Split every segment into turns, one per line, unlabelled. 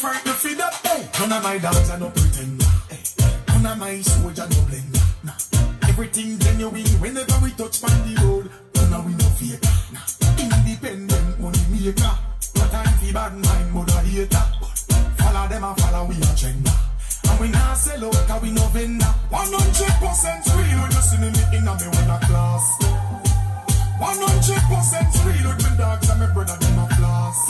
frightened for that. Hey, none of my dogs are no pretender. Hey, none of my soldier no blender. Nah. Everything genuine whenever we touch on the road. None of we no faker. Nah. Independent money maker. But I'm the bad mind mother hater. Follow them and follow we agenda. And we not sell out cause we no vendor. 100% real, you see me in a me one class. 100% real with my dogs and my brother
in my
class.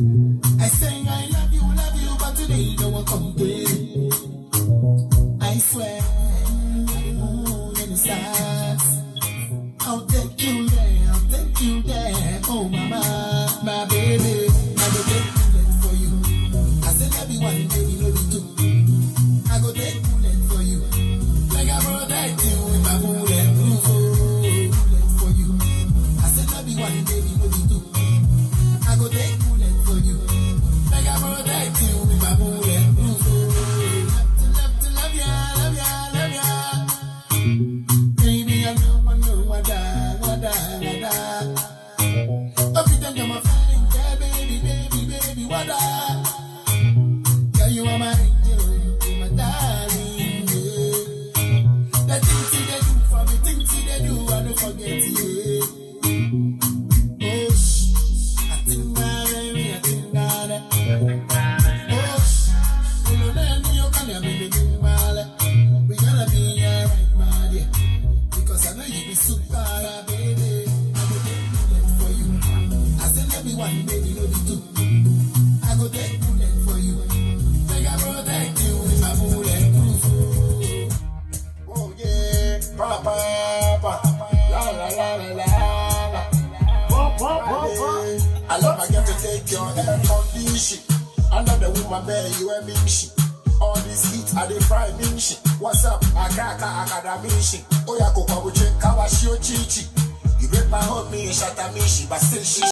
I say I love you, love you, but today no one complain. I swear, moon and the. I'll take you there, I'll take you there, oh mama, my baby. take your air condition. Another woman bear you a big shit. All this heat are the fry big. What's up? I got a mission. Oh, yeah, Akaka akadamishi. Oya kokwabuche kawashio chichi. You break my heart, me shata mishi, but still she.